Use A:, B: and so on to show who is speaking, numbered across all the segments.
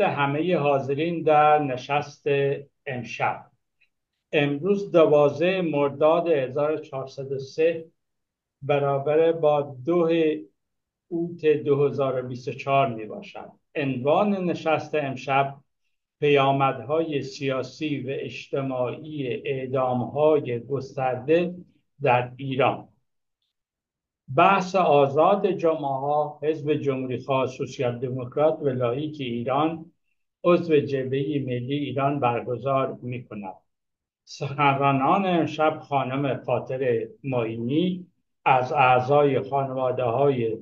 A: همه حاضرین در نشست امشب. امروز دوازه مرداد 1403 برابر با دو اوت 2024 می باشد. عنوان نشست امشب پیامدهای سیاسی و اجتماعی اعدامهای گسترده در ایران. بحث آزاد جامعه حزب جمهوری خواه سوسیال دموکرات و لایک ایران عضو جبهه ملی ایران برگزار می کند سخنرانان امشب خانم فاطر ماینی از اعضای خانواده های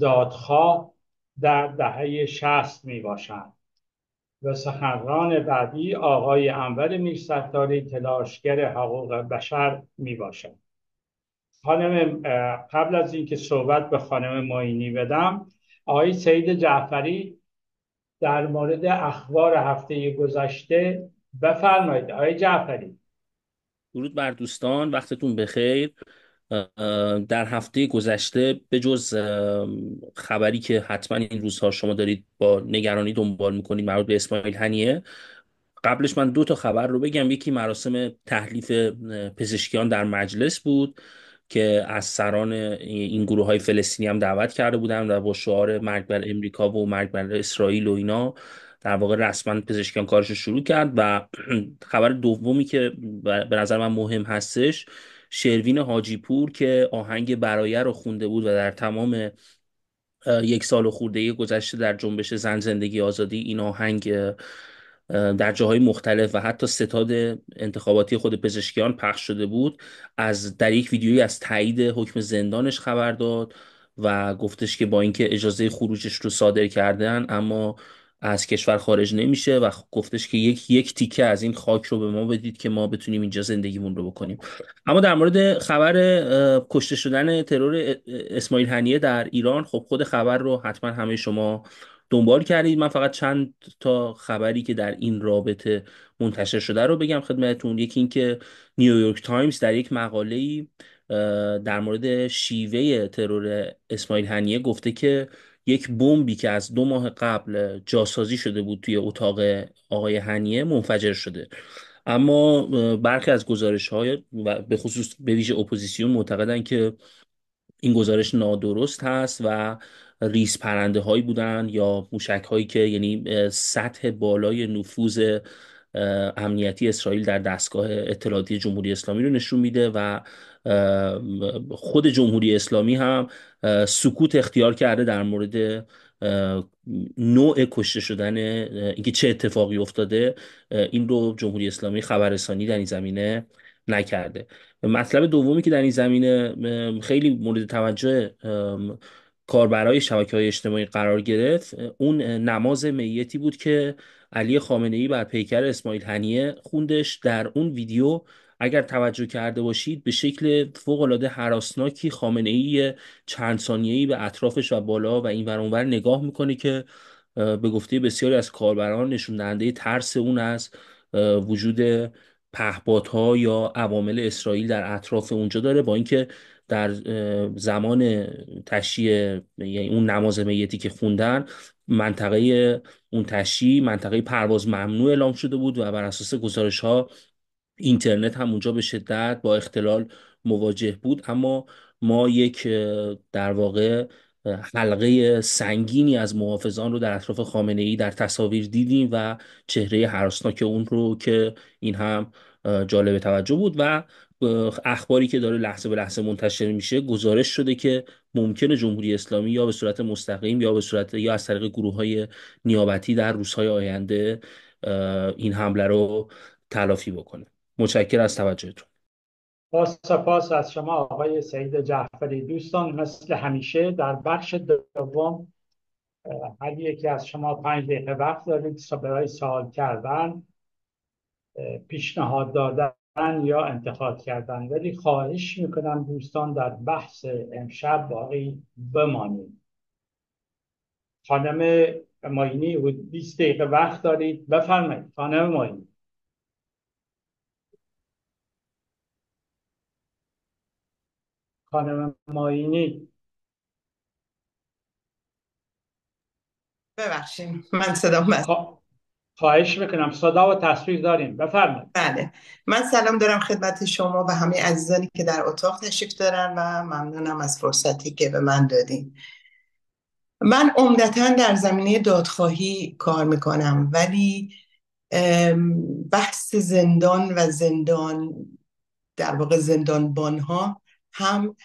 A: دادخواه در دهه شست می باشند و سخنران بعدی آقای انور میرستاری تلاشگر حقوق بشر می باشد خانم قبل از اینکه صحبت به خانم ماینی بدم آقای سید جعفری در مورد اخبار هفته گذشته بفرمایید. آقای جعفری.
B: درود بر دوستان وقتتون بخیر. در هفته گذشته به جز خبری که حتما این روزها شما دارید با نگرانی دنبال می‌کنید مربوط به اسماعیل هنیه قبلش من دو تا خبر رو بگم. یکی مراسم تحلیف پزشکیان در مجلس بود. که از سران این گروه های فلسطینی هم دعوت کرده بودن و با شعار مرگ بر امریکا و مرگ بر اسرائیل و اینا در واقع رسما پزشکیان کارش رو شروع کرد و خبر دومی که به نظر من مهم هستش شروین حاجی پور که آهنگ برایه رو خونده بود و در تمام یک سال خورده گذشته در جنبش زن زندگی آزادی این آهنگ در جاهای مختلف و حتی ستاد انتخاباتی خود پزشکیان پخش شده بود از در یک ویدیویی از تایید حکم زندانش خبر داد و گفتش که با اینکه اجازه خروجش رو صادر کردن اما از کشور خارج نمیشه و گفتش که یک یک تیکه از این خاک رو به ما بدید که ما بتونیم اینجا زندگیمون رو بکنیم. اما در مورد خبر کشته شدن ترور اسماعیل هنیه در ایران خب خود خبر رو حتما همه شما دنبال کردید؟ من فقط چند تا خبری که در این رابطه منتشر شده رو بگم خدمتتون. یکی اینکه نیویورک تایمز در یک مقاله ای در مورد شیوه ترور اسماعیل هنیه گفته که یک بمبی که از دو ماه قبل جاسازی شده بود توی اتاق آقای هنیه منفجر شده. اما برخی از گزارش های به خصوص به ویژه اپوزیسیون معتقدن که این گزارش نادرست هست و ریس پرنده هایی بودن یا موشک هایی که یعنی سطح بالای نفوذ امنیتی اسرائیل در دستگاه اطلاعاتی جمهوری اسلامی رو نشون میده و خود جمهوری اسلامی هم سکوت اختیار کرده در مورد نوع کشته شدن اینکه چه اتفاقی افتاده این رو جمهوری اسلامی خبررسانی در این زمینه نکرده. مطلب دومی که در این زمینه خیلی مورد توجه کاربرای شبکه های اجتماعی قرار گرفت اون نماز میتی بود که علی خامنه ای بر پیکر اسماعیل هنیه خوندش. در اون ویدیو اگر توجه کرده باشید به شکل فوق العاده حراسناکی خامنه ای چند ثانیه‌ای به اطرافش و بالا و این ور نگاه می‌کنه که به گفته بسیاری از کاربران نشون دهنده ترس اون از وجود پهپادها یا عوامل اسرائیل در اطراف اونجا داره. با اینکه در زمان تشییع یعنی اون نماز میتی که خوندن منطقه اون تشییع منطقه پرواز ممنوع اعلام شده بود و بر اساس گزارش ها اینترنت هم اونجا به شدت با اختلال مواجه بود. اما ما یک در واقع حلقه سنگینی از محافظان رو در اطراف خامنه ای در تصاویر دیدیم و چهره حراسناک اون رو که این هم جالب توجه بود و اخباری که داره لحظه به لحظه منتشر میشه گزارش شده که ممکنه جمهوری اسلامی یا به صورت مستقیم یا به صورت یا از طریق گروه های نیابتی در روزهای آینده این حمله رو تلافی بکنه. متشکر از توجهتون.
A: با سپاس از شما آقای سعید جعفری. دوستان مثل همیشه در بخش دوم هر یکی از شما پنج دقیقه وقت دارید برای سوال کردن پیشنهاد دادن یا انتخاب کردن. ولی خواهش می‌کنم دوستان در بحث امشب باقی بمانید. خانم ماینی 20 دقیقه وقت دارید. بفرمایید خانم ماینی خانم ماینی
C: ببخشید من بست
A: خواهش بکنم صدا و تصویر داریم بفرمایید.
C: بله. من سلام دارم خدمت شما و همه عزیزانی که در اتاق تشریف دارن و ممنونم از فرصتی که به من دادین. من عمدتا در زمینه دادخواهی کار می‌کنم ولی بحث زندان و زندان در واقع زندانبان ها هم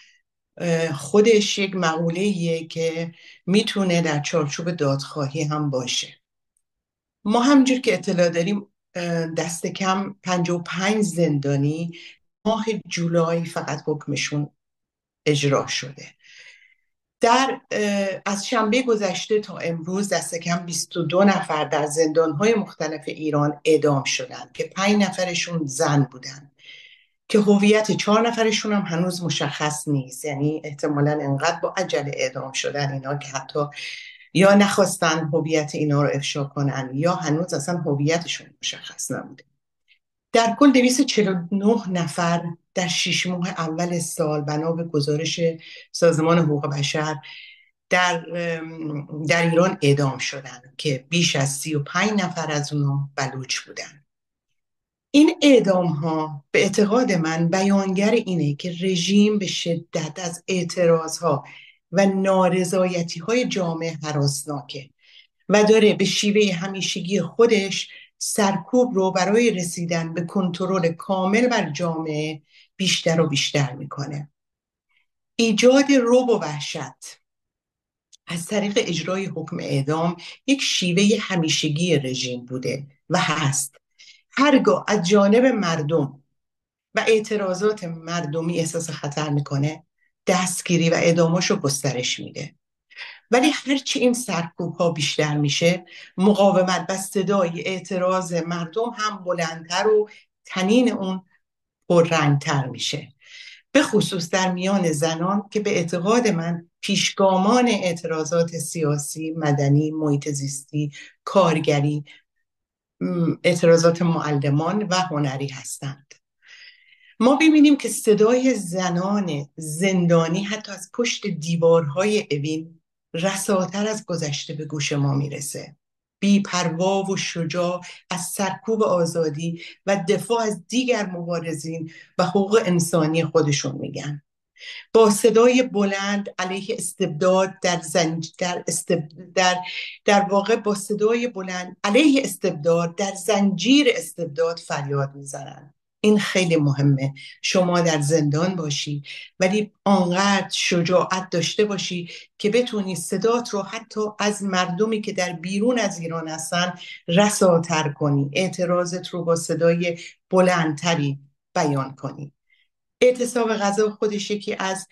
C: خودش یک مقوله که می‌تونه در چارچوب دادخواهی هم باشه. ما همجور که اطلاع داریم دست کم 55 زندانی ماه جولای فقط حکمشون اجرا شده. در از شنبه گذشته تا امروز دست کم 22 نفر در زندانهای مختلف ایران اعدام شدند که 5 نفرشون زن بودن که هویت چهار نفرشون هم هنوز مشخص نیست. یعنی احتمالا انقدر با عجله اعدام شدن اینا که حتی یا نخواستن هویت اینا رو افشا کنن یا هنوز اصلا هویتشون مشخص نبوده. در کل 249 نفر در شش ماه اول سال بنا به گزارش سازمان حقوق بشر در, در ایران اعدام شدن که بیش از 35 نفر از اونها بلوچ بودن. این اعدام ها به اعتقاد من بیانگر اینه که رژیم به شدت از اعتراض ها و نارضایتی های جامعه حراسناکه. و داره به شیوه همیشگی خودش سرکوب رو برای رسیدن به کنترل کامل بر جامعه بیشتر و بیشتر می‌کنه. ایجاد روب و وحشت از طریق اجرای حکم اعدام یک شیوه همیشگی رژیم بوده و هست. هرگاه از جانب مردم و اعتراضات مردمی احساس خطر می‌کنه دستگیری و اعداماشو گسترش میده. ولی هرچی این سرکوب ها بیشتر میشه مقاومت و صدای اعتراض مردم هم بلندتر و تنین اون پررنگتر میشه. به خصوص در میان زنان که به اعتقاد من پیشگامان اعتراضات سیاسی، مدنی، محیط زیستی، کارگری، اعتراضات معلمان و هنری هستند. ما ببینیم که صدای زنان زندانی حتی از پشت دیوارهای اوین رساتر از گذشته به گوش ما می‌رسه. بی پروا و شجاع از سرکوب آزادی و دفاع از دیگر مبارزین و حقوق انسانی خودشون میگن. با صدای بلند علیه استبداد در زنج در, در در واقع با صدای بلند علیه استبداد در زنجیر استبداد فریاد می‌زنند این خیلی مهمه. شما در زندان باشی ولی آنقدر شجاعت داشته باشی که بتونی صدات رو حتی از مردمی که در بیرون از ایران هستن رساتر کنی. اعتراضت رو با صدای بلندتری بیان کنی. اعتصاب غذا خودش یکی از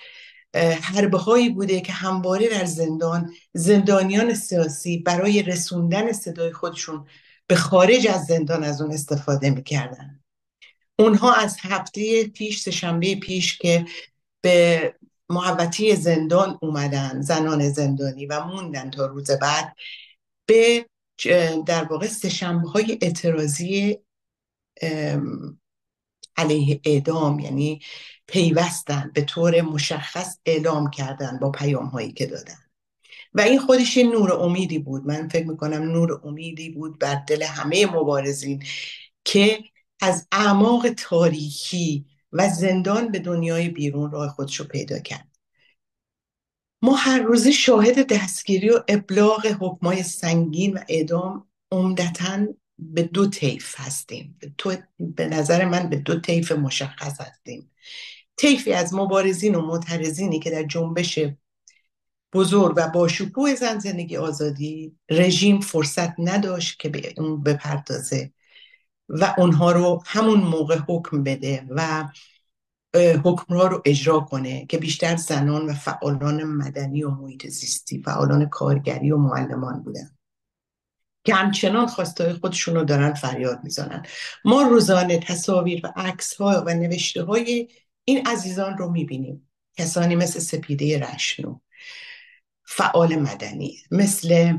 C: حربه هایی بوده که همواره در زندان زندانیان سیاسی برای رسوندن صدای خودشون به خارج از زندان از اون استفاده می‌کردن. اونها از هفته پیش شنبه پیش که به محوطی زندان اومدن زنان زندانی و موندن تا روز بعد به در واقع سهشنبه های اعتراضی علیه اعدام یعنی پیوستن به طور مشخص اعلام کردن با پیام هایی که دادن. و این خودش نور امیدی بود. من فکر می‌کنم نور امیدی بود بر دل همه مبارزین که از اعماق تاریخی و زندان به دنیای بیرون راه خودشو پیدا کرد. ما هر روزه شاهد دستگیری و ابلاغ حکمای سنگین و اعدام عمدتا به دو طیف هستیم. تو به نظر من به دو طیف مشخص هستیم. طیفی از مبارزین و معترضینی که در جنبش بزرگ و با شکوه زن زندگی آزادی رژیم فرصت نداشت که به اون بپردازه. و اونها رو همون موقع حکم بده و حکم رو اجرا کنه که بیشتر زنان و فعالان مدنی و محیط زیستی فعالان کارگری و معلمان بودن. که همچنان خواستای خودشون رو دارن فریاد می‌زنن. ما روزانه تصاویر و عکس ها و نوشته های این عزیزان رو می‌بینیم. کسانی مثل سپیده رشنو فعال مدنی مثل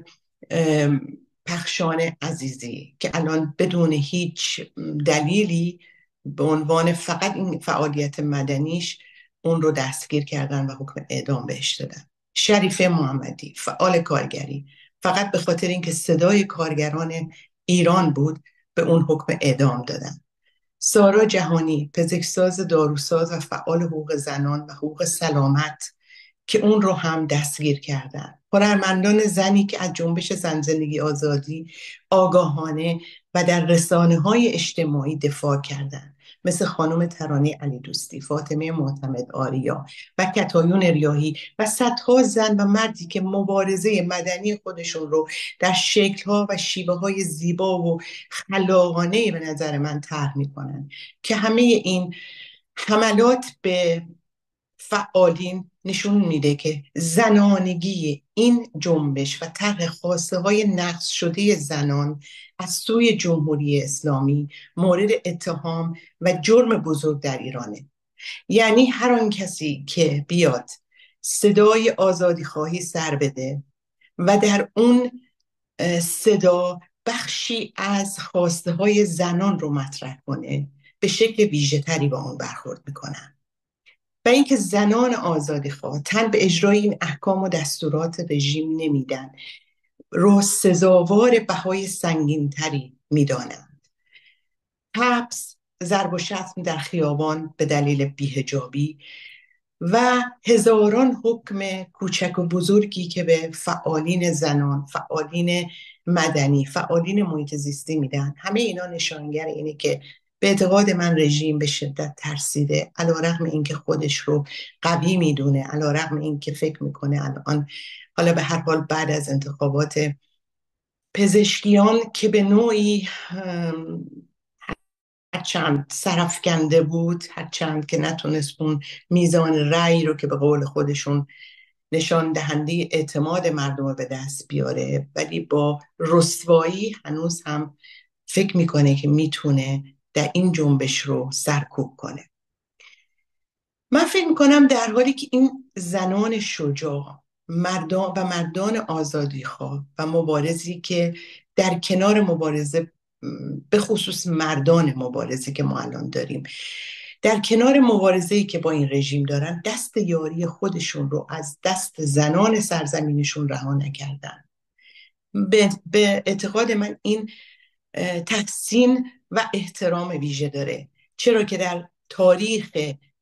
C: پخشان عزیزی که الان بدون هیچ دلیلی به عنوان فقط این فعالیت مدنیش اون رو دستگیر کردن و حکم اعدام بهش دادن. شریف محمدی فعال کارگری. فقط به خاطر اینکه صدای کارگران ایران بود به اون حکم اعدام دادن. سارا جهانی پزشکساز داروساز و فعال حقوق زنان و حقوق سلامت که اون رو هم دستگیر کردن. هنرمندان زنی که از جنبش زن زندگی آزادی آگاهانه و در رسانه های اجتماعی دفاع کردند مثل خانم ترانی علی دوستی فاطمه معتمد آریا و کتایون ریاهی و صدها زن و مردی که مبارزه مدنی خودشون رو در شکلها و شیوه های زیبا و خلاقانه به نظر من طرح می‌کنن. که همه این حملات به فعالین نشون میده که زنانگی این جنبش و طرح خواسته های نقص شده زنان از سوی جمهوری اسلامی مورد اتهام و جرم بزرگ در ایرانه. یعنی هر آن کسی که بیاد صدای آزادی خواهی سر بده و در اون صدا بخشی از خواسته های زنان رو مطرح کنه به شکل ویژه تری با اون برخورد می‌کنن. و اینکه زنان آزادی خواه تن به اجرای این احکام و دستورات رژیم نمیدن. رو سزاوار بهای سنگینتری می‌دانند. حبس ضرب و شتم در خیابان به دلیل بیهجابی و هزاران حکم کوچک و بزرگی که به فعالین زنان فعالین مدنی فعالین محیط زیستی میدن. همه اینا نشانگر اینه که به اعتقاد من رژیم به شدت ترسیده. علا رقم اینکه خودش رو قوی می‌دونه علا رقم اینکه فکر می‌کنه الان حالا به هر حال بعد از انتخابات پزشکیان که به نوعی هرچند سرفکنده بود هرچند که نتونست اون میزان رأی رو که به قول خودشون نشان دهنده اعتماد مردم رو به دست بیاره ولی با رسوایی هنوز هم فکر می‌کنه که می‌تونه در این جنبش رو سرکوب کنه. من فکر می‌کنم در حالی که این زنان شجاع مردان و مردان آزادی خواه و مبارزی که در کنار مبارزه به خصوص مردان مبارزه که ما الان داریم در کنار مبارزه که با این رژیم دارن دست یاری خودشون رو از دست زنان سرزمینشون رها نکردن. به اعتقاد من این تحسین و احترام ویژه داره. چرا که در تاریخ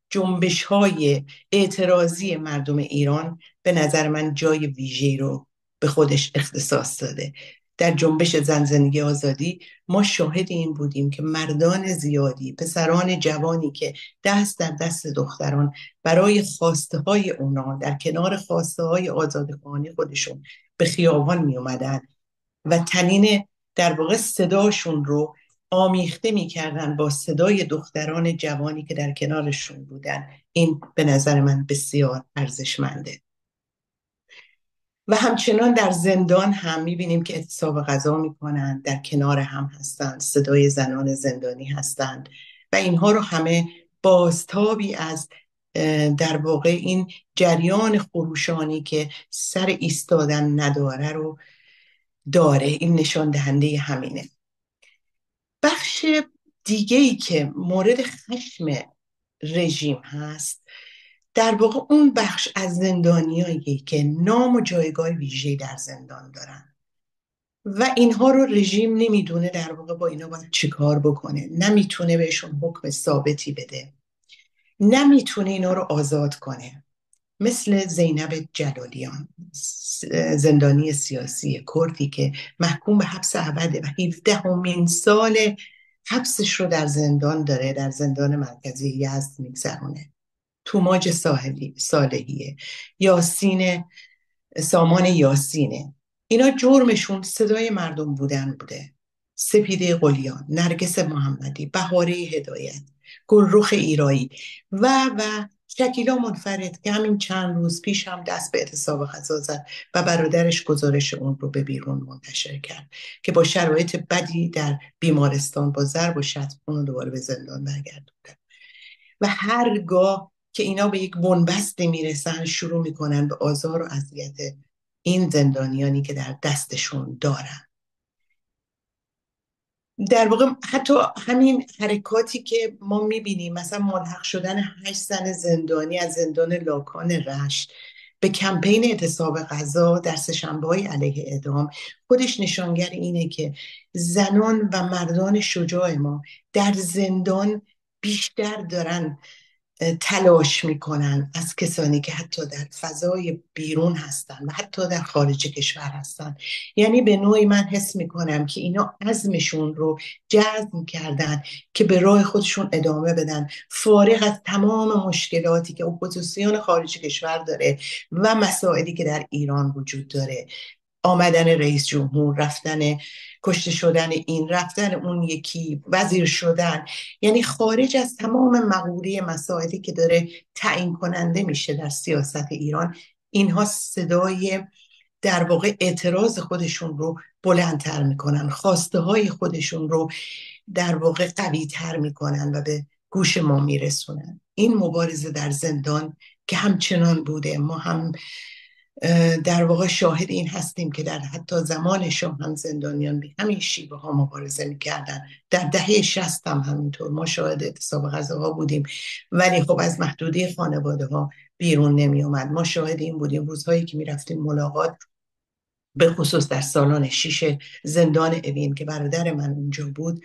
C: جنبش های اعتراضی مردم ایران به نظر من جای ویژه رو به خودش اختصاص داده. در جنبش زن زندگی آزادی ما شاهد این بودیم که مردان زیادی پسران جوانی که دست در دست دختران برای خواسته های اونا در کنار خواسته های آزادی خودشون به خیابان می اومدن و تنین در واقع صداشون رو آمیخته می‌کردن با صدای دختران جوانی که در کنارشون بودن. این به نظر من بسیار ارزشمنده. و همچنان در زندان هم می‌بینیم که اعتصاب غذا می‌کنن در کنار هم هستند. صدای زنان زندانی هستند. و اینها رو همه بازتابی از در واقع این جریان خروشانی که سر ایستادن نداره رو داره. این نشان دهنده همینه. بخش دیگه ای که مورد خشم رژیم هست در واقع اون بخش از زندانیایی که نام و جایگاه ویژه در زندان دارن. و اینها رو رژیم نمی‌دونه در واقع با اینا باید چیکار بکنه. نمی‌تونه بهشون حکم ثابتی بده. نمی‌تونه اینا رو آزاد کنه. مثل زینب جلالیان زندانی سیاسی کردی که محکوم به حبس ابده و 17 همین سال حبسش رو در زندان داره در زندان مرکزی یزد میگذرونه. توماج ساحلی صالحیه. یاسین سامان یاسینه. اینا جرمشون صدای مردم بودن بوده. سپیده قلیان نرگس محمدی بهاره هدایت گلرخ ایرایی و و شکیلا منفرد که همین چند روز پیش هم دست به اعتصاب غذا زد و برادرش گزارش اون رو به بیرون منتشر کرد که با شرایط بدی در بیمارستان با ضرب و شتم اون دوباره به زندان برگردونده و هرگاه که اینا به یک بنبست می‌رسن شروع می‌کنن به آزار و اذیت این زندانیانی که در دستشون دارن. در واقع حتی همین حرکاتی که ما می‌بینیم مثلا ملحق شدن هشت زن زندانی از زندان لاکان رشت به کمپین اعتصاب غذا در سهشنبه های علیه اعدام خودش نشانگر اینه که زنان و مردان شجاع ما در زندان بیشتر دارن تلاش می‌کنن از کسانی که حتی در فضای بیرون هستن و حتی در خارج کشور هستن. یعنی به نوعی من حس می‌کنم که اینا عزمشون رو جزم کردن که به راه خودشون ادامه بدن. فارغ از تمام مشکلاتی که اپوزیسیون خارج کشور داره و مسائلی که در ایران وجود داره. آمدن رئیس جمهور رفتن کشته شدن این رفتن اون یکی وزیر شدن. یعنی خارج از تمام مقوله مسائلی که داره تعیین کننده میشه در سیاست ایران اینها صدای در واقع اعتراض خودشون رو بلندتر می‌کنن خواسته های خودشون رو در واقع قوی تر می‌کنن و به گوش ما میرسونن. این مبارزه در زندان که همچنان بوده. ما هم در واقع شاهد این هستیم که در حتی زمان شاه هم زندانیان به همین شیوه ها مبارزه می‌کردن. در دهه شست هم همینطور. ما شاهد اعتصاب غذاها بودیم. ولی خب از محدوده خانواده ها بیرون نمی اومد ما شاهد این بودیم. روزهایی که می‌رفتیم ملاقات به خصوص در سالان شیش زندان اوین که برادر من اونجا بود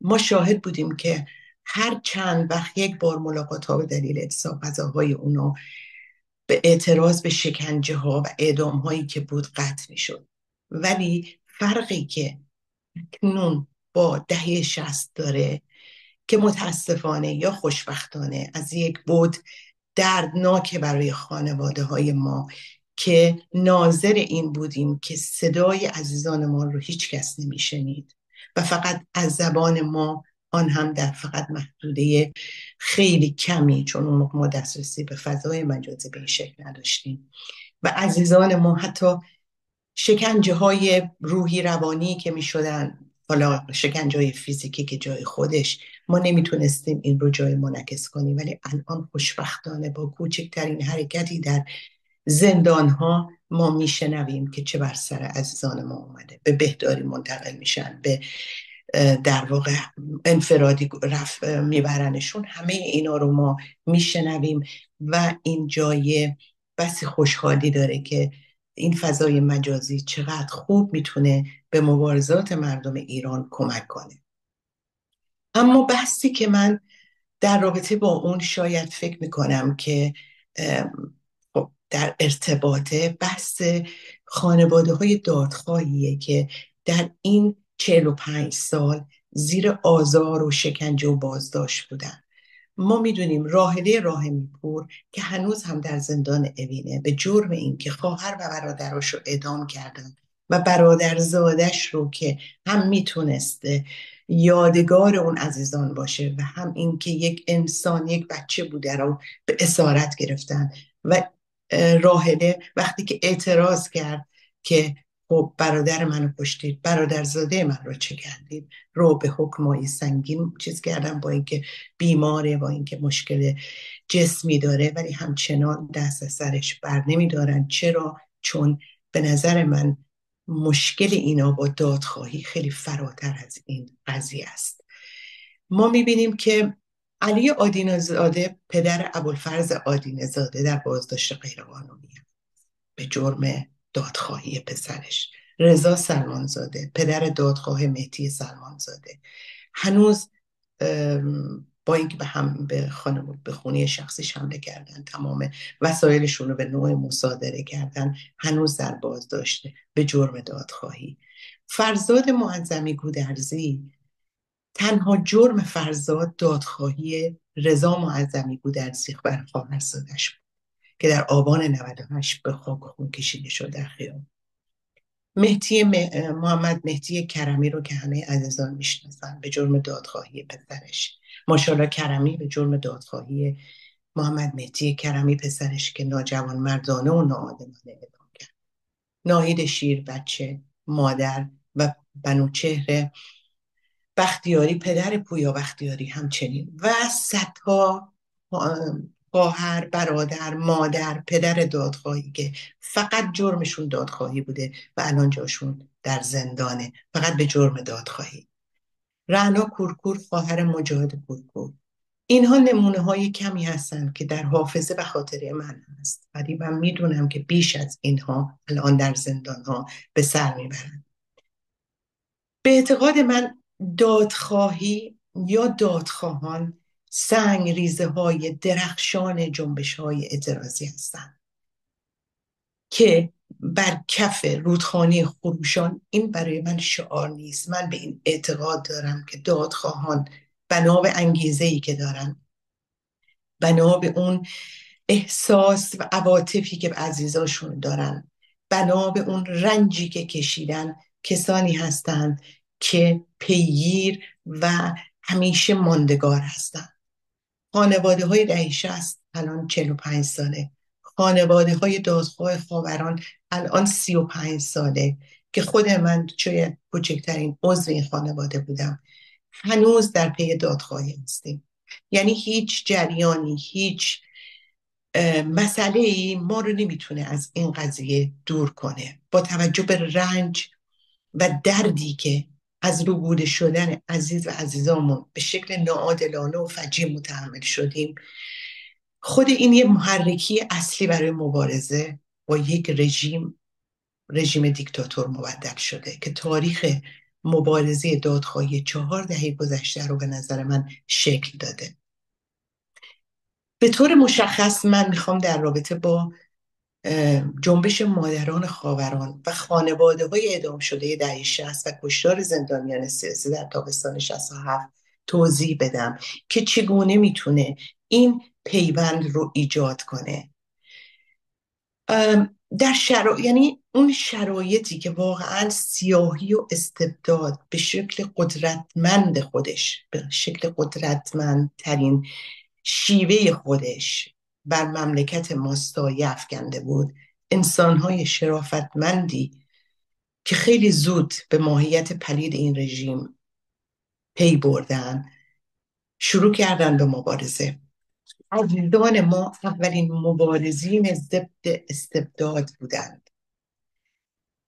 C: ما شاهد بودیم که هر چند وقت یک بار ملاقات ها به دلیل اعتصاب غذاهای اونا به اعتراض به شکنجه ها و اعدام هایی که بود قطع می شد ولی فرقی که کنون با دهه شست داره که متاسفانه یا خوشبختانه از یک بود دردناک برای خانواده های ما که ناظر این بودیم که صدای عزیزان ما رو هیچ کس نمیشنید. و فقط از زبان ما آن هم در فقط محدوده خیلی کمی چون اون موقع ما دسترسی به فضای مجازی به این شکل نداشتیم. و عزیزان ما حتی شکنجه های روحی روانی که می شدن حالا شکنجه های فیزیکی که جای خودش ما نمی‌تونستیم این رو جای منعکس کنیم. ولی الان خوشبختانه با کوچکترین حرکتی در زندان ها ما میشنویم که چه بر سر عزیزان ما اومده. به بهداری منتقل میشن به در واقع انفرادی رفت میبرنشون. همه اینا رو ما میشنویم و این جای بسی خوشحالی داره که این فضای مجازی چقدر خوب می‌تونه به مبارزات مردم ایران کمک کنه. اما بحثی که من در رابطه با اون شاید فکر می‌کنم که خب در ارتباطه بحث خانواده های دادخواهیه که در این 45 سال زیر آزار و شکنجه و بازداشت بودن. ما می‌دونیم راهله راهمیپور که هنوز هم در زندان اوینه. به جرم اینکه خواهر و برادرش رو اعدام کردن و برادر زادش رو که هم می‌تونسته یادگار اون عزیزان باشه و هم اینکه یک انسان یک بچه بوده رو به اسارت گرفتن. و راهله وقتی که اعتراض کرد که خب برادر منو کشتید برادرزاده من رو چه کردید؟ رو به حکمای سنگین چیز کردم با اینکه بیماره با اینکه مشکل جسمی داره ولی همچنان دست سرش بر نمیدارن. چرا؟ چون به نظر من مشکل اینا با دادخواهی خیلی فراتر از این قضیه است. ما می‌بینیم که علی آدینزاده پدر ابوالفرز آدینزاده در بازداشت غیرقانونی به جرم دادخواهی پسرش. رضا سلمانزاده پدر دادخواه مهدی سلمانزاده. هنوز با اینکه به هم به خانم به خونه شخصیش حمله کردن تمام وسایلشون رو به نوع مصادره کردن هنوز در بازداشته به جرم دادخواهی. فرزاد معظمی گودرزی تنها جرم فرزاد دادخواهی رضا معظمی گودرزی بر خواهرزادش بود. که در آبان 98 به خاک خون کشیده شد در خیام مهدی محمد مهدی کرمی رو که همه عزیزان می‌شناسن به جرم دادخواهی پسرش. ماشاءالله کرمی به جرم دادخواهی محمد مهدی کرمی پسرش که ناجوان مردانه و ناآدمانه اعدام کرد. ناهید شیر بچه مادر و بنوچهر بختیاری پدر پویا بختیاری همچنین. و صدها خواهر برادر مادر پدر دادخواهی که فقط جرمشون دادخواهی بوده و الان جاشون در زندانه. فقط به جرم دادخواهی. رعنا کورکور خواهر مجاهد کورکور. اینها نمونه های کمی هستند که در حافظه به خاطر من هست. ولی من می‌دونم که بیش از اینها الان در زندان ها به سر می‌برند به اعتقاد من دادخواهی یا دادخواهان سنگ ریزه های درخشان جنبش های اعتراضی هستند که بر کف رودخانه خروشان این برای من شعار نیست. من به این اعتقاد دارم که دادخواهان بنا به انگیزه ای که دارن بنا به اون احساس و عواطفی که به عزیزاشون دارن بنا به اون رنجی که کشیدن کسانی هستند که پیگیر و همیشه ماندگار هستند. خانواده های دهی شست الان 45 ساله. خانواده های دادخواه خاوران الان 35 ساله که خود من شاید کوچکترین عضو این خانواده بودم. هنوز در پی دادخواهی هستیم. یعنی هیچ جریانی هیچ مسئله ای ما رو نمی‌تونه از این قضیه دور کنه. با توجه به رنج و دردی که از روبوده شدن عزیز و عزیزامون به شکل ناعادلانه و فجی متحمل شدیم. خود این یه محرکی اصلی برای مبارزه با یک رژیم رژیم دیکتاتور مبدل شده که تاریخ مبارزه دادخواهی چهار دهه گذشته رو به نظر من شکل داده. به طور مشخص من می‌خوام در رابطه با جنبش مادران خاوران و خانواده های اعدام شده 60 و کشتار زندانیان سیاسی در تابستان 67 توضیح بدم که چگونه می‌تونه این پیوند رو ایجاد کنه. در شرا... یعنی اون شرایطی که واقعا سیاهی و استبداد به شکل قدرتمند خودش به شکل قدرتمندترین شیوه خودش بر مملکت ماستایی افکنده بود. انسانهای شرافتمندی که خیلی زود به ماهیت پلید این رژیم پی بردن شروع کردن به مبارزه. عزیزان ما اولین مبارزین ضد استبداد بودند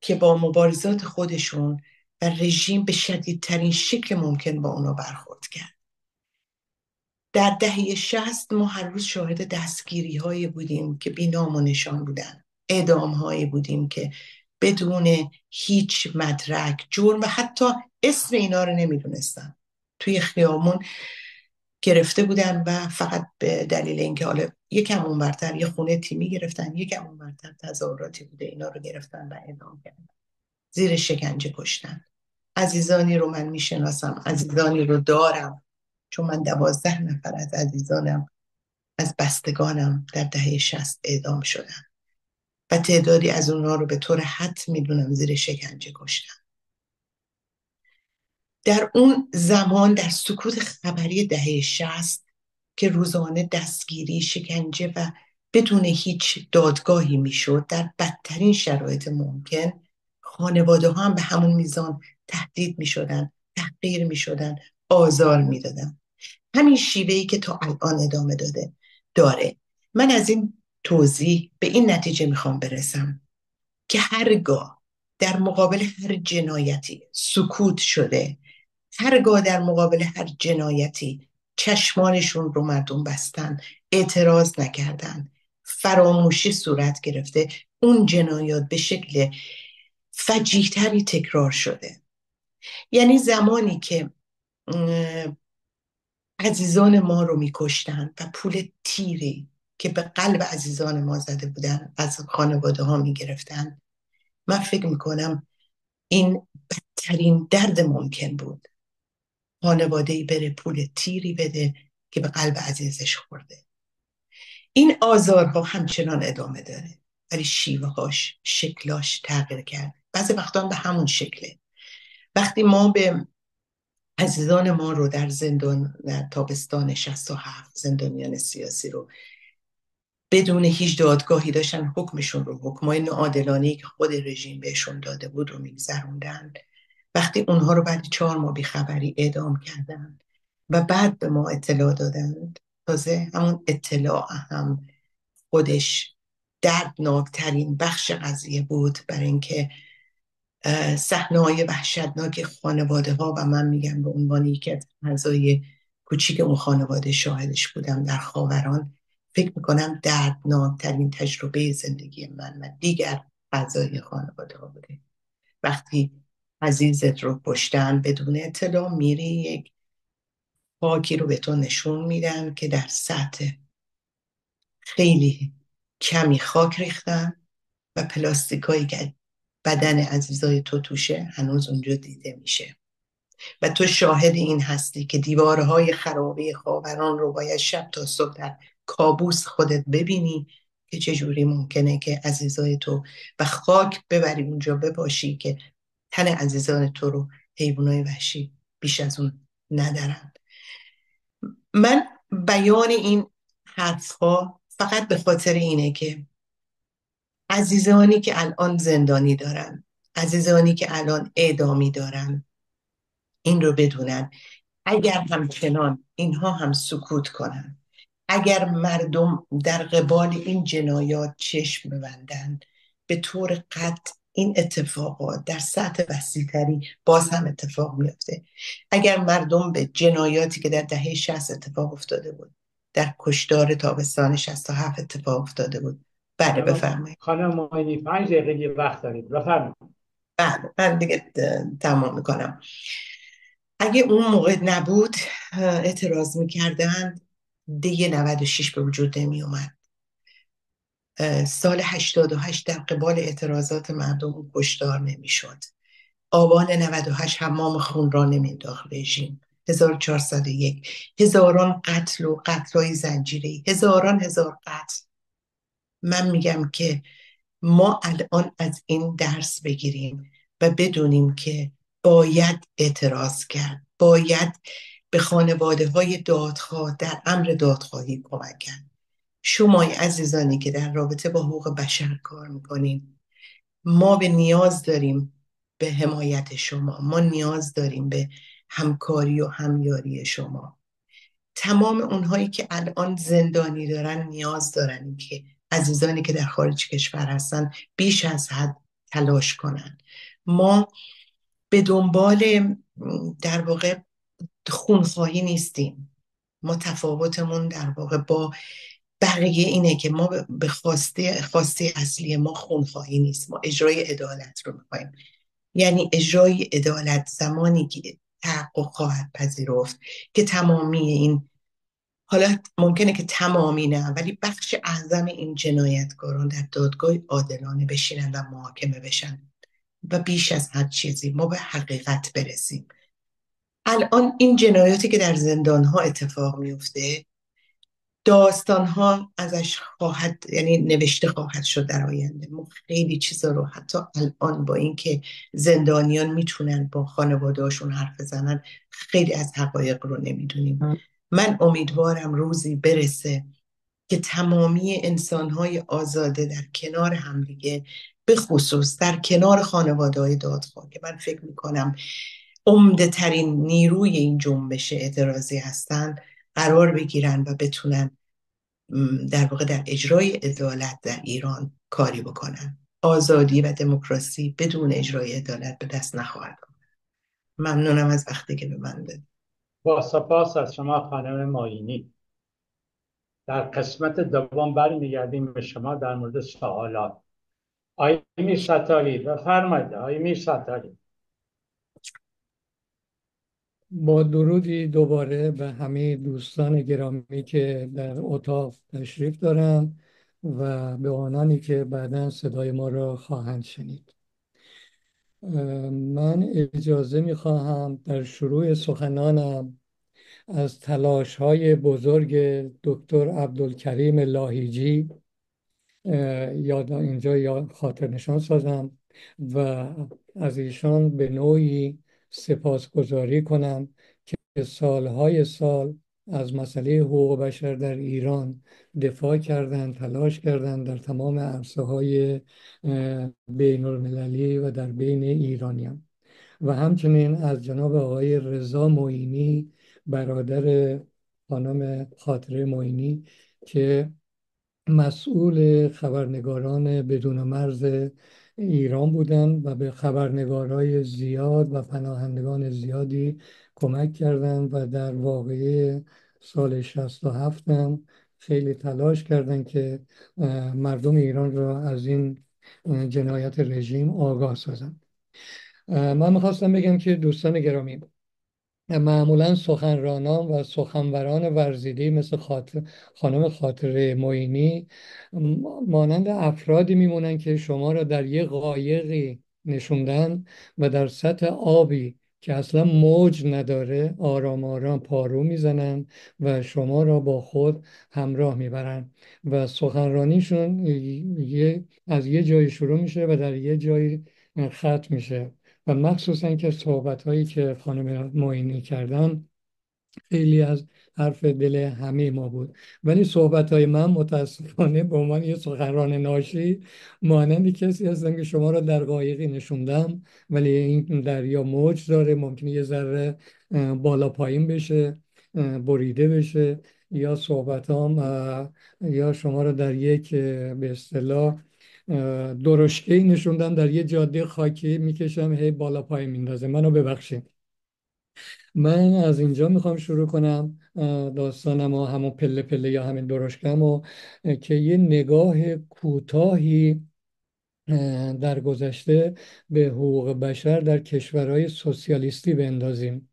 C: که با مبارزات خودشون و رژیم به شدیدترین شکل ممکن با اونا برخورد کرد. در دهه شست ما هر روز شاهد دستگیری هایی بودیم که بینام و نشان بودن. اعدام هایی بودیم که بدون هیچ مدرک جرم و حتی اسم اینا رو نمی‌دونستن. توی خیامون گرفته بودن و فقط به دلیل اینکه حالا یکم اونورتر یه خونه تیمی گرفتن یکم اونورتر تظاهراتی بوده اینا رو گرفتن و اعدام کردن. زیر شکنجه کشتن. عزیزانی رو من می‌شناسم عزیزانی رو دارم. چون من دوازده نفر از عزیزانم از بستگانم در دهه شست اعدام شدن و تعدادی از اونها رو به طور حد می‌دونم زیر شکنجه کشتن در اون زمان در سکوت خبری دهه شست که روزانه دستگیری شکنجه و بدون هیچ دادگاهی می‌شد در بدترین شرایط ممکن خانواده ها هم به همون میزان تهدید می شدن تحقیر می شدن آزار می دادن. همین شیوهی که تا الان ادامه داده داره. من از این توضیح به این نتیجه می‌خوام برسم که هرگاه در مقابل هر جنایتی سکوت شده هرگاه در مقابل هر جنایتی چشمانشون رو مردم بستن اعتراض نکردن فراموشی صورت گرفته اون جنایات به شکل فجیحتری تکرار شده. یعنی زمانی که عزیزان ما رو میکشتن و پول تیری که به قلب عزیزان ما زده بودن از خانواده ها می‌گرفتن. من فکر می‌کنم این بدترین درد ممکن بود. خانواده ای بره پول تیری بده که به قلب عزیزش خورده. این آزارها همچنان ادامه داره ولی شیوه هاش شکلاش تغییر کرد بعضی وقتا به همون شکله. وقتی ما به عزیزان ما رو در زندان در تابستان 67 زندانیان سیاسی رو بدون هیچ دادگاهی داشتن حکمشون رو حکمای ناعادلانه که خود رژیم بهشون داده بود رو میگذروندن وقتی اونها رو بعد چهار ماه بیخبری اعدام کردن و بعد به ما اطلاع دادند تازه همون اطلاع هم خودش دردناکترین بخش قضیه بود برای اینکه صحنه های وحشتناک خانواده ها و من میگم به عنوان یکی از اعضای کوچیک اون خانواده شاهدش بودم در خاوران. فکر می‌کنم دردناکترین تجربه زندگی من و دیگر فضای خانواده ها بوده. وقتی عزیزت رو پشتن بدون اطلاع میری یک خاکی رو به تو نشون میدن که در سطح خیلی کمی خاک ریختن و پلاستیکایی که بدن عزیزای تو توشه هنوز اونجا دیده میشه. و تو شاهد این هستی که دیوارهای خرابه خاوران رو باید شب تا صبح در کابوس خودت ببینی که چجوری ممکنه که عزیزای تو و خاک ببری اونجا بپاشی که تن عزیزان تو رو حیوانای وحشی بیش از اون ندارن. من بیان این حرف ها فقط به خاطر اینه که عزیزانی که الان زندانی دارن عزیزانی که الان اعدامی دارن این رو بدونن. اگر همچنان اینها هم سکوت کنن اگر مردم در قبال این جنایات چشم ببندند به طور قطع این اتفاقات در سطح وسیعتری باز هم اتفاق میافته. اگر مردم به جنایاتی که در دهه 60 اتفاق افتاده بود در کشدار تابستان 67 اتفاق افتاده بود بله بفرمایید.
A: خانم ماینی پنج دقیقه وقت دارید. بفرمایید.
C: بله من دیگه تمام می‌کنم. اگه اون موقع نبود اعتراض می‌کردن دیگه 96 به وجود نمی اومد سال 88 در قبال اعتراضات مردم کشدار نمی‌شد. آبان 98 حمام خون را نمینداخت رژیم. 1401 هزاران قتل و قتل های زنجیری هزاران هزار قتل. من میگم که ما الان از این درس بگیریم و بدونیم که باید اعتراض کرد باید به خانواده های دادخواه در امر دادخواهی کمک کرد. شما عزیزانی که در رابطه با حقوق بشر کار می‌کنیم ما به نیاز داریم به حمایت شما ما نیاز داریم به همکاری و همیاری شما. تمام اونهایی که الان زندانی دارن نیاز دارن که عزیزانی که در خارج کشور هستن بیش از حد تلاش کنن. ما به دنبال در واقع خونخواهی نیستیم. ما تفاوتمون در واقع با بقیه اینه که ما به خواسته, خواسته اصلی ما خونخواهی نیست. ما اجرای عدالت رو می‌خوایم یعنی اجرای عدالت زمانی که تحقق خواهد پذیرفت که تمامی این حالا ممکنه که تمامی نه ولی بخش اعظم این جنایتکاران در دادگاه عادلانه بشینن و محاکمه بشن و بیش از هر چیزی ما به حقیقت برسیم. الان این جنایاتی که در زندان ها اتفاق میفته داستان ها ازش خواهد یعنی نوشته خواهد شد در آینده. ما خیلی چیزا رو حتی الان با اینکه زندانیان می‌تونن با خانوادهاشون حرف بزنن خیلی از حقایق رو نمی‌دونیم. من امیدوارم روزی برسه که تمامی انسانهای آزاده در کنار همدیگه به خصوص در کنار خانواده های دادخواه که من فکر می‌کنم عمده ترین نیروی این جنبش اعتراضی هستن قرار بگیرن و بتونن در واقع در اجرای عدالت در ایران کاری بکنن. آزادی و دموکراسی بدون اجرای عدالت به دست نخواهد آمد. ممنونم از وقتی که به من داد
A: با سپاس از شما خانم ماینی در قسمت دوم برمیگردیم به شما در مورد سوالات. آقای میر ستاری بفرمایید آقای میر ستاری
D: با درودی دوباره به همه دوستان گرامی که در اتاق تشریف دارم و به آنانی که بعدا صدای ما را خواهند شنید. من اجازه می خواهم در شروع سخنانم از تلاش های بزرگ دکتر عبدالکریم لاهیجی یاد اینجا یا خاطر نشان سازم و از ایشان به نوعی سپاسگزاری کنم که سالهای سال از مسئله حقوق بشر در ایران دفاع کردند تلاش کردند در تمام عرصه های بین المللی و در بین ایرانیان. و همچنین از جناب آقای رضا موینی برادر خانم خاطره موینی که مسئول خبرنگاران بدون مرز ایران بودند و به خبرنگارای زیاد و پناهندگان زیادی کمک کردن و در واقعه سال 67 هم خیلی تلاش کردن که مردم ایران را از این جنایت رژیم آگاه سازن. من می‌خواستم بگم که دوستان گرامی معمولا سخنرانان و سخنوران ورزیده مثل خاطر خانم خاطره معینی مانند افرادی میمونن که شما را در یه قایقی نشوندن و در سطح آبی که اصلا موج نداره آرام آرام پارو می‌زنن و شما را با خود همراه می‌برن. و سخنرانیشون یه از یه جایی شروع میشه و در یه جایی ختم میشه. و مخصوصا که صحبت هایی که خانم معینی کردن خیلی از حرف دل همه ما بود. ولی صحبت های من متاسفانه به عنوان یه سخنران ناشی مانند کسی هستم که شما را در قایقی نشوندم ولی این دریا موج داره ممکنه یه ذره بالا پایین بشه بریده بشه یا صحبت هم یا شما را در یک به اصطلاح درشکه نشوندم در یه جاده خاکی می‌کشم هی بالا پای میندازه. منو ببخشید. من از اینجا می‌خوام شروع کنم. داستانم و همون پله پله یا همین درشکم و که یه نگاه کوتاهی در گذشته به حقوق بشر در کشورهای سوسیالیستی بندازیم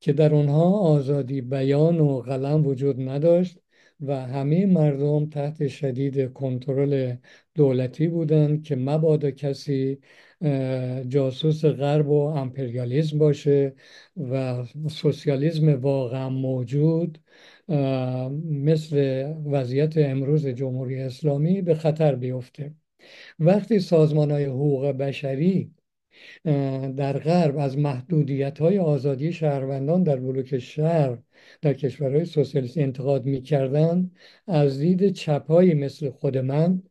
D: که در اونها آزادی بیان و قلم وجود نداشت و همه مردم تحت شدید کنترل دولتی بودند که مبادا کسی جاسوس غرب و امپریالیزم باشه و سوسیالیزم واقعا موجود مثل وضعیت امروز جمهوری اسلامی به خطر بیفته. وقتی سازمان های حقوق بشری در غرب از محدودیت های آزادی شهروندان در بلوک شهر در کشورهای سوسیالیستی انتقاد می‌کردن از دید چپهایی مثل خود من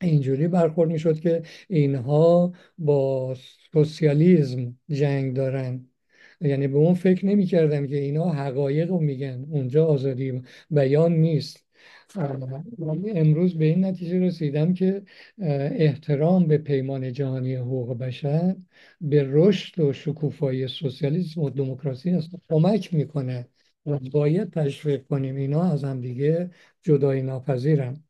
D: اینجوری برخورد می‌شد که اینها با سوسیالیزم جنگ دارن. یعنی به اون فکر نمی‌کردم که اینا حقایق رو میگن اونجا آزادی بیان نیست. امروز به این نتیجه رسیدم که احترام به پیمان جهانی حقوق بشر به رشد و شکوفایی سوسیالیسم و دموکراسی است. کمک می‌کنه. و باید تشویق کنیم. اینا از هم دیگه جدایی ناپذیرن.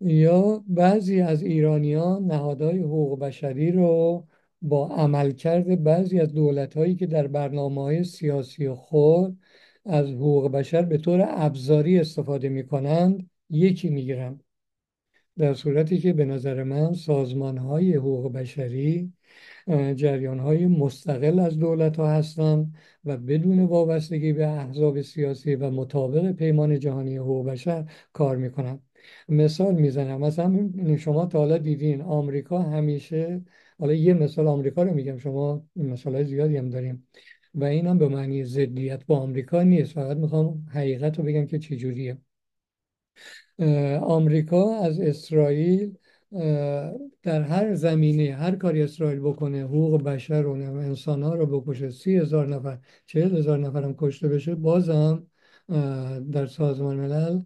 D: یا بعضی از ایرانیان نهادهای حقوق بشری رو با عملکرد بعضی از دولت هایی که در برنامه های سیاسی خود از حقوق بشر به طور ابزاری استفاده می کنند یکی می‌گیرن در صورتی که به نظر من سازمان های حقوق بشری جریان های مستقل از دولت ها هستند و بدون وابستگی به احزاب سیاسی و مطابق پیمان جهانی حقوق بشر کار می‌کنن مثال می‌زنم. مثلا شما تا حالا دیدین آمریکا همیشه حالا یه مثال آمریکا رو میگم شما مثال های زیادی هم داریم. و این هم به معنی ضدیت با آمریکا نیست. فقط می‌خوام حقیقت رو بگم که چجوریه. آمریکا از اسرائیل در هر زمینه هر کاری اسرائیل بکنه حقوق بشر و انسان ها رو بکشه سی هزار نفر چهل هزار نفر هم کشته بشه بازم در سازمان ملل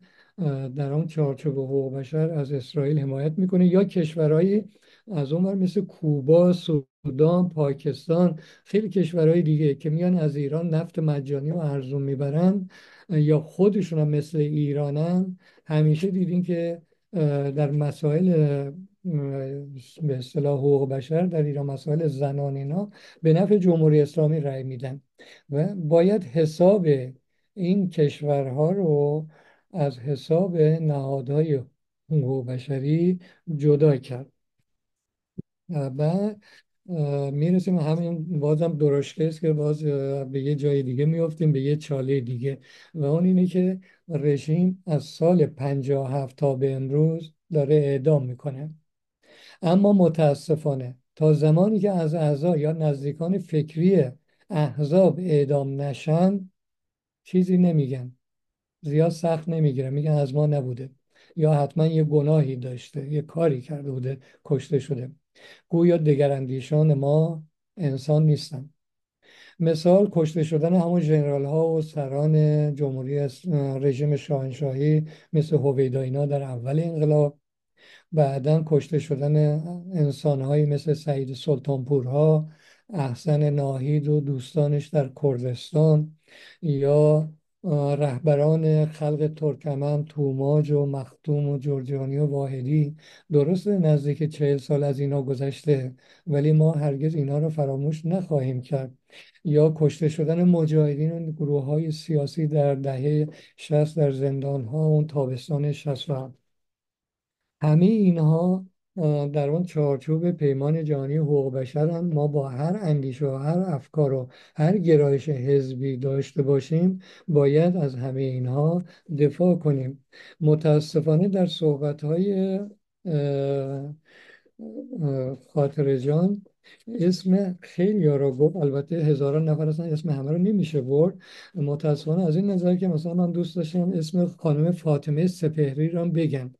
D: در آن چارچوب حقوق بشر از اسرائیل حمایت می‌کنه. یا کشورهایی از اون مثل کوبا سودان پاکستان خیلی کشورهای دیگه که میان از ایران نفت مجانی و ارزون می‌برن یا خودشون هم مثل ایرانن. همیشه دیدین که در مسائل به اصطلاح حقوق بشر در ایران مسائل زنان اینا به نفع جمهوری اسلامی رأی میدن. و باید حساب این کشورها رو از حساب نهادهای حقوق بشری جدا کرد. بعد می‌رسیم همین بازم درشکه است که باز به یه جای دیگه میفتیم به یه چاله دیگه. و اون اینه که رژیم از سال 57 تا به امروز داره اعدام می‌کنه. اما متاسفانه تا زمانی که از اعضا یا نزدیکان فکری احزاب اعدام نشن چیزی نمیگن. زیاد سخت نمی‌گیرن میگن از ما نبوده. یا حتما یه گناهی داشته یه کاری کرده بوده کشته شده. گویا دگراندیشان ما انسان نیستن. مثال کشته شدن همون جنرال ها و سران جمهوری رژیم شاهنشاهی مثل هویدا در اول انقلاب. بعدا کشته شدن انسان مثل سعید سلطانپورها احسن ناهید و دوستانش در کردستان یا رهبران خلق ترکمن توماج و مختوم و جرجانی و واحدی. درست نزدیک چهل سال از اینا گذشته ولی ما هرگز اینا رو فراموش نخواهیم کرد. یا کشته شدن مجاهدین و گروه های سیاسی در دهه شست در زندان ها اون تابستان شست همه اینها در اون چارچوب پیمان جهانی حقوق بشر هم ما با هر اندیشه و هر افکار و هر گرایش حزبی داشته باشیم باید از همه اینها دفاع کنیم. متاسفانه در صحبت های خاطر جان اسم خیلی را گفت. البته هزاران نفر هستن اسم همه رو نمیشه برد. متاسفانه از این نظر که مثلا من دوست داشتم اسم خانم فاطمه سپهری را بگم.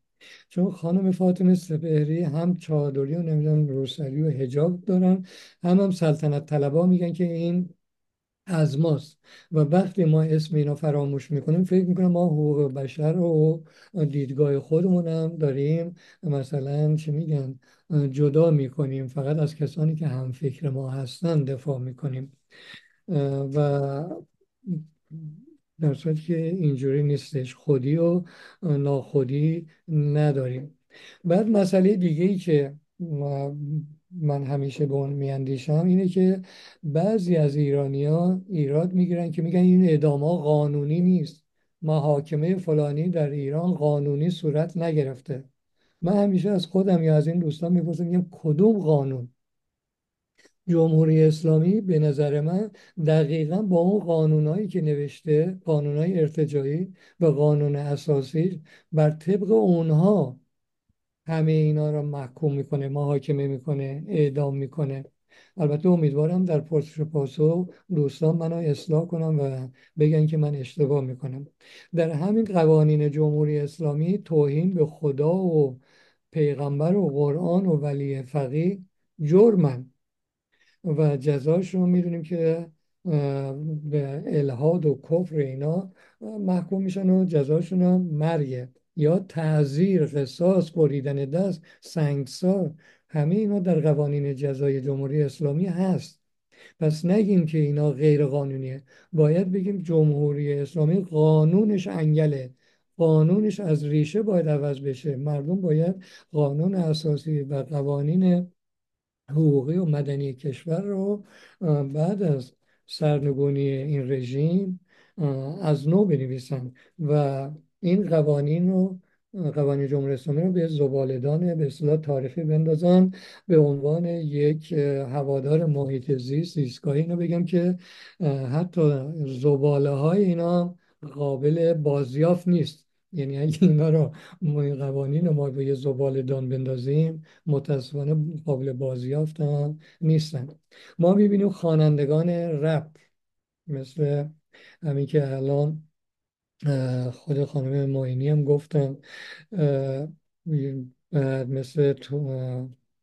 D: چون خانم فاطمه سپهری هم چادری و نمی‌دونم روسری و هجاب دارن هم هم سلطنت طلبا میگن که این از ماست. و وقتی ما اسم اینا فراموش می‌کنیم فکر می‌کنم ما حقوق بشر و دیدگاه خودمون هم داریم. مثلا چه میگن؟ جدا می‌کنیم فقط از کسانی که هم فکر ما هستن دفاع می‌کنیم. و در صورتی که اینجوری نیستش. خودی و ناخودی نداریم. بعد مسئله دیگه ای که من همیشه به اون میاندیشم اینه که بعضی از ایرانی ها ایراد می‌گیرن که میگن این اعدام ها قانونی نیست. محاکمه فلانی در ایران قانونی صورت نگرفته. من همیشه از خودم یا از این دوستان می‌پرسم میگم کدوم قانون؟ جمهوری اسلامی به نظر من دقیقا با اون قانونهایی که نوشته قانونهای ارتجایی و قانون اساسی بر طبق اونها همه اینا را محکوم می‌کنه محاکمه می‌کنه اعدام می‌کنه. البته امیدوارم در پرسش و پاسخ دوستان منو اصلاح کنم و بگن که من اشتباه می‌کنم. در همین قوانین جمهوری اسلامی توهین به خدا و پیغمبر و قرآن و ولی فقیه جرمن. و جزاش رو می‌دونیم که به الهاد و کفر اینا محکوم میشن و جزاشون هم مرگه یا تعذیر قصاص بریدن دست سنگسار همه اینا در قوانین جزای جمهوری اسلامی هست. پس نگیم که اینا غیر قانونیه باید بگیم جمهوری اسلامی قانونش انگله. قانونش از ریشه باید عوض بشه. مردم باید قانون اساسی و قوانین حقوقی و مدنی کشور رو بعد از سرنگونی این رژیم از نو بنویسن و این قوانین رو قوانین جمهوری اسلامی رو به زبالدان به اصطلاح تاریخی بندازن به عنوان یک هوادار محیط زیست زیستگاهی اینو بگم که حتی زباله های اینا قابل بازیافت نیست. یعنی اگه اینا رو ما قوانین رو ما به یه زبال دان بندازیم متاسفانه قابل بازیافت نیستن. ما می‌بینیم خوانندگان رپ مثل همین که الان خود خانم ماینی هم گفتن مثل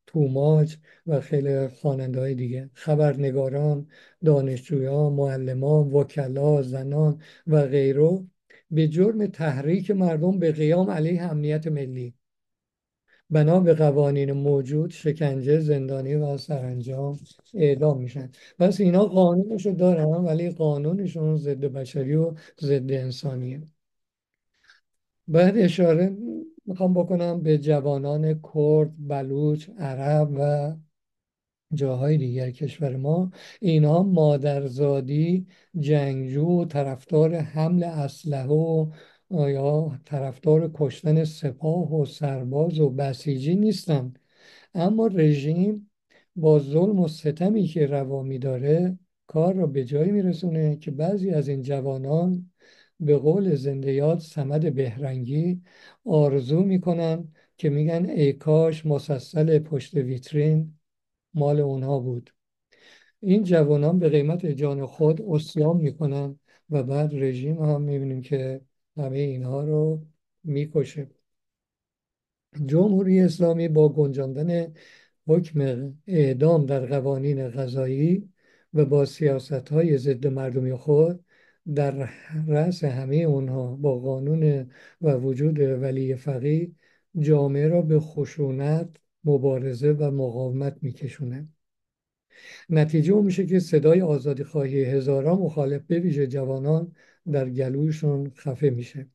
D: توماج و خیلی خواننده های دیگه. خبرنگاران دانشجویان معلمان وکلا زنان و غیره. به جرم تحریک مردم به قیام علیه امنیت ملی. بنا به قوانین موجود شکنجه زندانی و سرانجام اعدام میشن. پس اینا قانونشو دارن ولی قانونشون ضد بشری و ضد انسانیه. بعد اشاره می‌خوام بکنم به جوانان کرد بلوچ عرب و جاهای دیگر کشور ما اینها مادرزادی جنگجو و طرفدار حمل اسلحه و یا طرفدار کشتن سپاه و سرباز و بسیجی نیستند. اما رژیم با ظلم و ستمی که روا داره کار را به جایی میرسونه که بعضی از این جوانان به قول زنده یاد سمد بهرنگی آرزو می‌کنن که میگن ای کاش مسلسل پشت ویترین مال اونها بود. این جوانان به قیمت جان خود اسیام می‌کنن و بعد رژیم هم می‌بینیم که همه اینها رو می‌کشه. جمهوری اسلامی با گنجاندن حکم اعدام در قوانین غذایی و با سیاست های ضد مردمی خود در رأس همه اونها با قانون و وجود ولی فقی جامعه را به خشونت مبارزه و مقاومت میکشونه. نتیجه اون میشه که صدای آزادی خواهی هزاران مخالف به ویژه جوانان در گلویشون خفه میشه.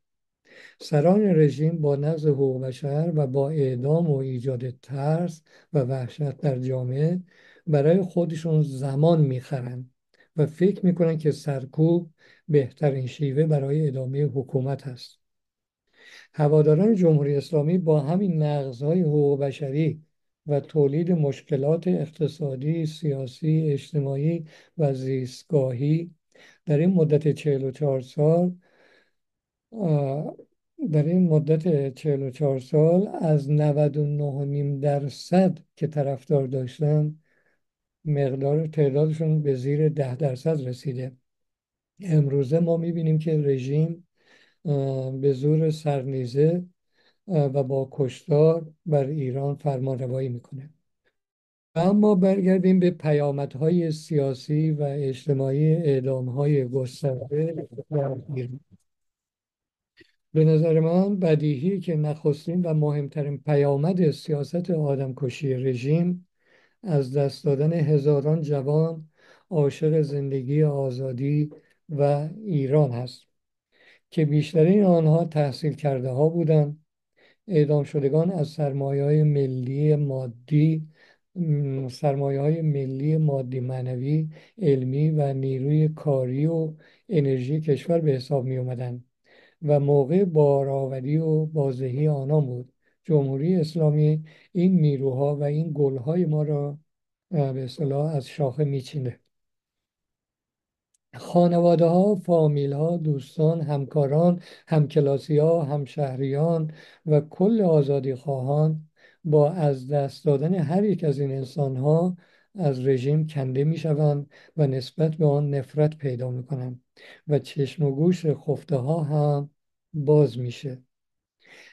D: سران رژیم با نقض حقوق بشر و با اعدام و ایجاد ترس و وحشت در جامعه برای خودشون زمان می‌خرن و فکر می‌کنن که سرکوب بهترین شیوه برای ادامه حکومت هست. هواداران جمهوری اسلامی با همین نقضهای حقوق بشری و تولید مشکلات اقتصادی، سیاسی، اجتماعی و زیستگاهی در این مدت 44 سال در این مدت 44 سال از 99.5 درصد که طرفدار داشتن مقدار تعدادشون به زیر 10 درصد رسیده. امروزه ما می‌بینیم که رژیم به زور سرنیزه و با کشتار بر ایران فرمان روایی می‌کنه. اما برگردیم به پیامدهای سیاسی و اجتماعی اعدامهای گسترده در ایران. به نظر من بدیهی که نخستین و مهمترین پیامد سیاست آدمکشی رژیم از دست دادن هزاران جوان عاشق زندگی آزادی و ایران هست. که بیشترین آنها تحصیل کرده ها بودند. اعدام شدگان از سرمایه های ملی مادی سرمایه های ملی مادی معنوی علمی و نیروی کاری و انرژی کشور به حساب می اومدن و موقع بارآوری و بازدهی آنان بود. جمهوری اسلامی این نیروها و این گلهای ما را به اصطلاح از شاخه میچینه خانواده ها فامیل ها دوستان همکاران همکلاسی ها همشهریان و کل آزادی خواهان با از دست دادن هر یک از این انسان ها از رژیم کنده می شوند و نسبت به آن نفرت پیدا می کنند و چشم و گوش خفته ها هم باز میشه.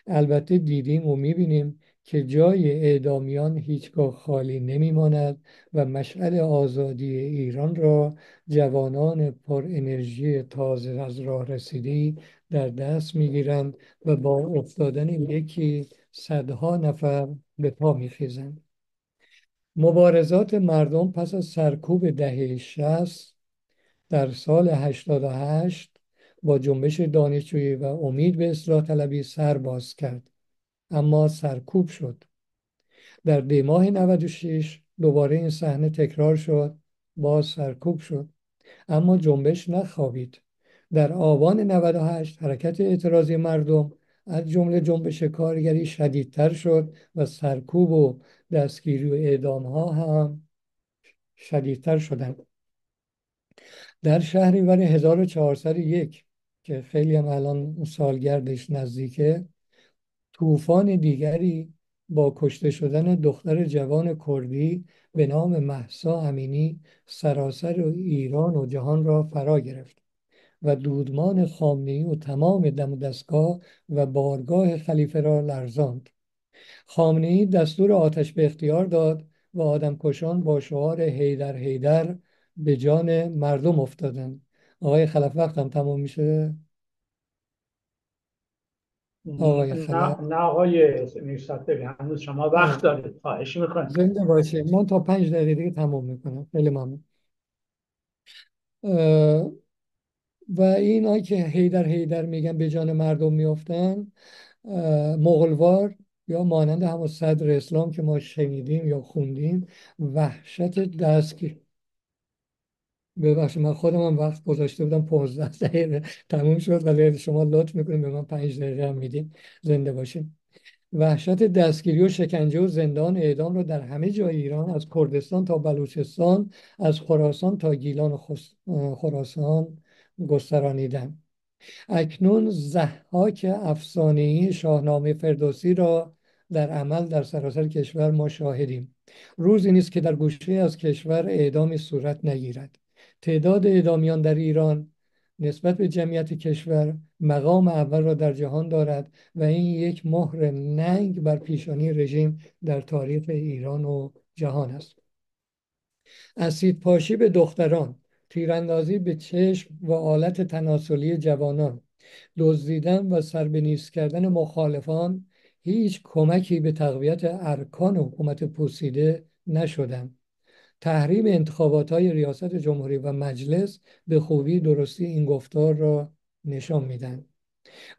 D: البته دیدیم و می‌بینیم که جای اعدامیان هیچگاه خالی نمیماند و مشعل آزادی ایران را جوانان پر انرژی تازه از راه رسیدی در دست می‌گیرند و با افتادن یکی صدها نفر به پا میخیزند. مبارزات مردم پس از سرکوب دهه شست در سال 88 با جنبش دانشجویی و امید به اصلاح طلبی سر باز کرد. اما سرکوب شد. در دیماه 96 دوباره این صحنه تکرار شد باز سرکوب شد. اما جنبش نخوابید. در آبان 98 حرکت اعتراضی مردم از جمله جنبش کارگری شدیدتر شد و سرکوب و دستگیری و اعدام ها هم شدیدتر شدند. در شهریور 1401 که خیلی هم الان سالگردش نزدیکه طوفان دیگری با کشته شدن دختر جوان کردی به نام محسا امینی سراسر ایران و جهان را فرا گرفت و دودمان خامنه‌ای و تمام دم و دستگاه و بارگاه خلیفه را لرزاند. خامنه‌ای دستور آتش به اختیار داد و آدمکشان با شعار هیدر هیدر به جان مردم افتادند. آقای خلف وقتم تمام میشه؟
A: آقای نه, نه آقای میرصدقی هنوز شما وقت دارید. خواهش می‌کنم.
D: زنده باشه من تا پنج دقیقه دیگه تمام می‌کنم. خیلی ممنون. و این که هیدر هیدر میگن به جان مردم میافتن مغلوار یا مانند همون صدر اسلام که ما شنیدیم یا خوندیم وحشت دستگیر. ببخشید من خودم هم وقت گذاشته بودم 15 دقیقه تموم شد ولی شما لطف می‌کنید به من 5 دقیقه هم میدین زنده باشیم وحشت دستگیری و شکنجه و زندان اعدام رو در همه جای ایران از کردستان تا بلوچستان از خراسان تا گیلان و خراسان گسترانیدن. اکنون زحاک افسانه‌ای شاهنامه فردوسی را در عمل در سراسر کشور ما شاهدیم. روزی نیست که در گوشه از کشور اعدامی صورت نگیرد. تعداد اعدامیان در ایران نسبت به جمعیت کشور مقام اول را در جهان دارد و این یک مهر ننگ بر پیشانی رژیم در تاریخ ایران و جهان است. اسید پاشی به دختران تیراندازی به چشم و آلت تناسلی جوانان دزدیدن و سربنیز کردن مخالفان هیچ کمکی به تقویت ارکان حکومت پوسیده نشدند. تحریم انتخابات های ریاست جمهوری و مجلس به خوبی درستی این گفتار را نشان میدن.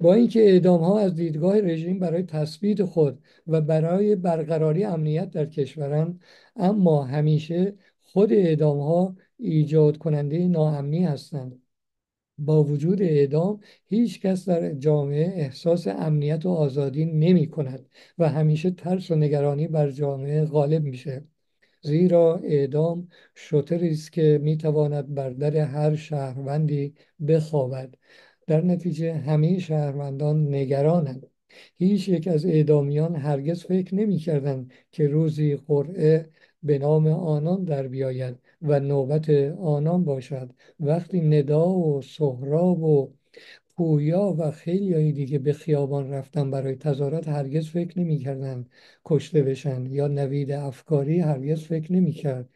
D: با اینکه اعدام ها از دیدگاه رژیم برای تثبیت خود و برای برقراری امنیت در کشورند اما همیشه خود اعدام ها ایجاد کننده ناامنی هستند. با وجود اعدام هیچ کس در جامعه احساس امنیت و آزادی نمی کند و همیشه ترس و نگرانی بر جامعه غالب میشه. زیرا اعدام شطری است که می‌تواند بر در هر شهروندی بخوابد. در نتیجه همه شهروندان نگرانند. هیچ یک از اعدامیان هرگز فکر نمی کردند که روزی قرعه به نام آنان در بیاید و نوبت آنان باشد. وقتی ندا و سهراب و پویا و خیلی دیگه به خیابان رفتن برای تظاهرات هرگز فکر نمی‌کردن کشته بشن یا نوید افکاری هرگز فکر نمی‌کرد.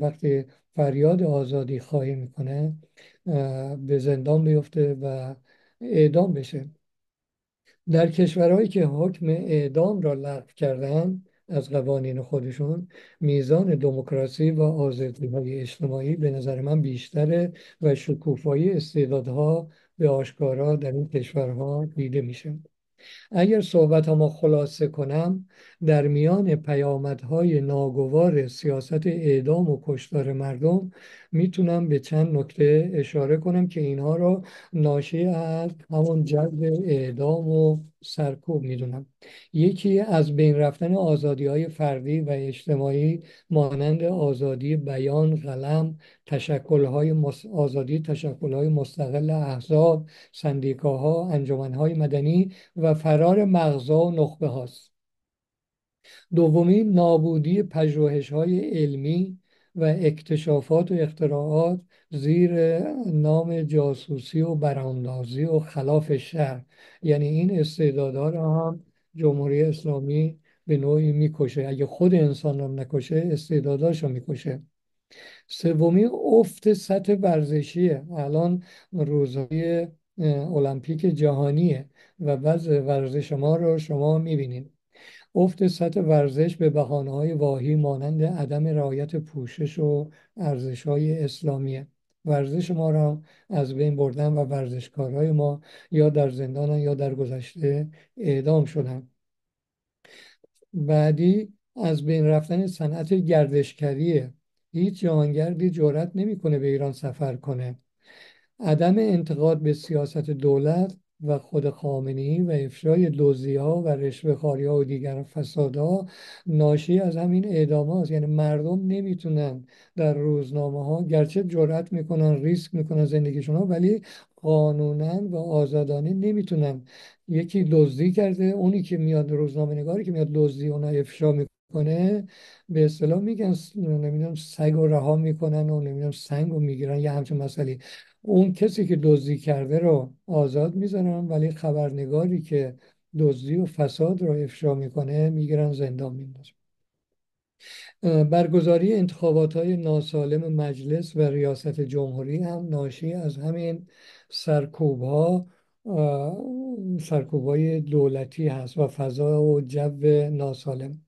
D: وقتی فریاد آزادی خواهی می‌کنه به زندان بیفته و اعدام بشه. در کشورهایی که حکم اعدام را لغو کردن از قوانین خودشون میزان دموکراسی و آزادی های اجتماعی به نظر من بیشتره و شکوفایی استعدادها به آشکارا در این کشورها دیده میشه. اگر صحبت ما خلاصه کنم در میان پیامدهای ناگوار سیاست اعدام و کشتار مردم می‌تونم به چند نکته اشاره کنم که اینها را ناشی از همون جذب اعدام و سرکوب می‌دونم. یکی از بین رفتن آزادی های فردی و اجتماعی مانند آزادی بیان قلم تشکل های آزادی تشکل های مستقل احزاب سندیکاها انجمنهای مدنی و فرار مغزا و نخبه هاست دومی نابودی پژوهش های علمی و اکتشافات و اختراعات زیر نام جاسوسی و براندازی و خلاف شهر یعنی این استعدادها را هم جمهوری اسلامی به نوعی می‌کشه. اگه خود انسان را نکشه استعداداش رو می‌کشه. سومی افت سطح ورزشیه. الان روزهای المپیک جهانیه و وضع ورزش ما رو شما می‌بینید. افت سطح ورزش به بحانه های واهی مانند عدم رعایت پوشش و ارزش های اسلامیه ورزش ما را از بین بردن و ورزشکارهای ما یا در زندان یا در گذشته اعدام شدن بعدی از بین رفتن صنعت گردشکریه هیچ جهانگردی جرأت نمی‌کنه به ایران سفر کنه. عدم انتقاد به سیاست دولت و خود خامنه‌ای و افشای ها و رشوه ها و دیگر فسادها ناشی از همین اعدام هاست. یعنی مردم نمی‌تونن در روزنامه ها گرچه جرأت می‌کنن ریسک می‌کنن زندگیشون ها ولی قانونا و آزادانه نمی‌تونن. یکی دزدی کرده اونی که میاد روزنامه نگاری که میاد دزدی اونا افشا می‌کنه به اصطلاح میگن نمی‌دونم سگ و رها می‌کنن و نمی‌دونم سنگ رو می‌گیرن یه همچین مسئله. اون کسی که دزدی کرده رو آزاد می‌ذارن ولی خبرنگاری که دزدی و فساد رو افشا می‌کنه می‌گیرن زندان میندازن. برگزاری انتخابات های ناسالم مجلس و ریاست جمهوری هم ناشی از همین سرکوب ها سرکوب های دولتی هست و فضا و جو ناسالم.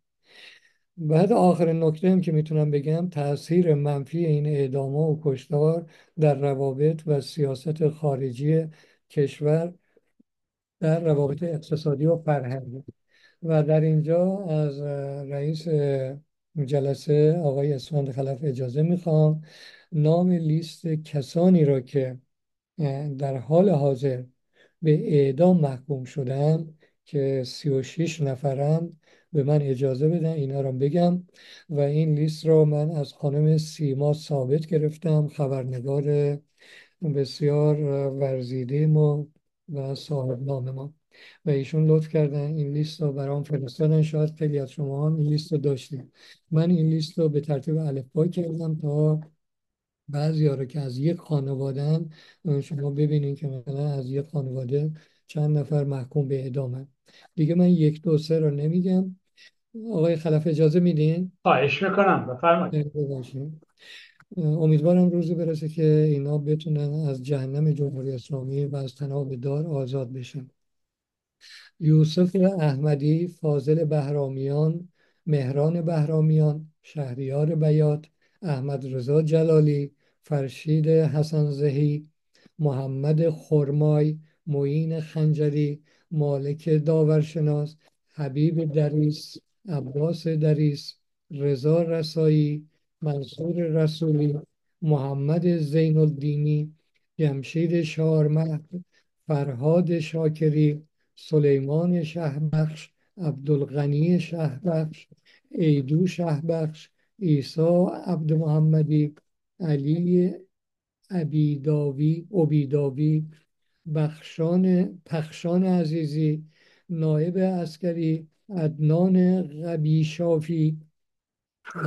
D: بعد آخر نکته هم که می‌تونم بگم تاثیر منفی این اعدام و کشتار در روابط و سیاست خارجی کشور در روابط اقتصادی و فرهنگی. و در اینجا از رئیس جلسه آقای اسفند خلف اجازه می‌خوام نام لیست کسانی را که در حال حاضر به اعدام محکوم شدن که 36 نفرند به من اجازه بدن اینا رو بگم. و این لیست رو من از خانم سیما ثابت گرفتم خبرنگار بسیار ورزیده ما و صاحب نام ما. و ایشون لطف کردن این لیست رو برام فرستادن. شاید خیلی از شما هم این لیست رو داشتیم من این لیست رو به ترتیب الفبا کردم تا بعضی رو که از یک خانواده شما ببینید که مثلا از یک خانواده چند نفر محکوم به اعدامن دیگه من یک دو سه رو نمیگم. آقای خلف اجازه میدین؟
A: خواهش می‌کنم بفرمایید.
D: امیدوارم روزی برسه که اینا بتونن از جهنم جمهوری اسلامی و از تناب دار آزاد بشن. یوسف احمدی فاضل بهرامیان مهران بهرامیان شهریار بیات احمد رضا جلالی فرشید حسن زهی محمد خرمای معین خنجری مالک داورشناس حبیب دریس عباس دریس رضا رسایی منصور رسولی محمد زین الدینی جمشید شارمهد فرهاد شاکری سلیمان شهبخش عبدالغنی شهبخش ایدو شهبخش عیسی عبد محمدی علی عبیداوی عبیداوی بخشان پخشان عزیزی نایب عسکری عدنان غبیشافی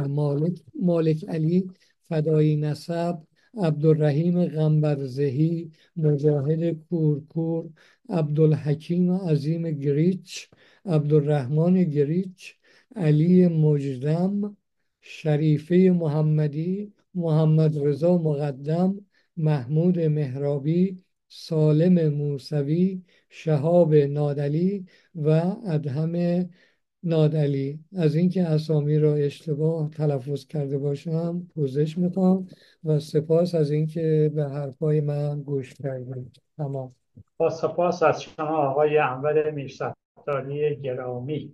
D: مالک, مالک علی فدایی نسب عبدالرحیم غنبرزهی مجاهد کورکور عبدالحکیم عظیم گریچ عبدالرحمن گریچ علی مجدم شریفه محمدی محمد رضا مقدم محمود مهرابی سالم موسوی شهاب نادلی و ادهم نادلی. از اینکه اسامی را اشتباه تلفظ کرده باشم پوزش می‌خوام و سپاس از اینکه به حرفای من گوش کردید. تمام.
A: با سپاس از شما آقای انور میرستانی گرامی.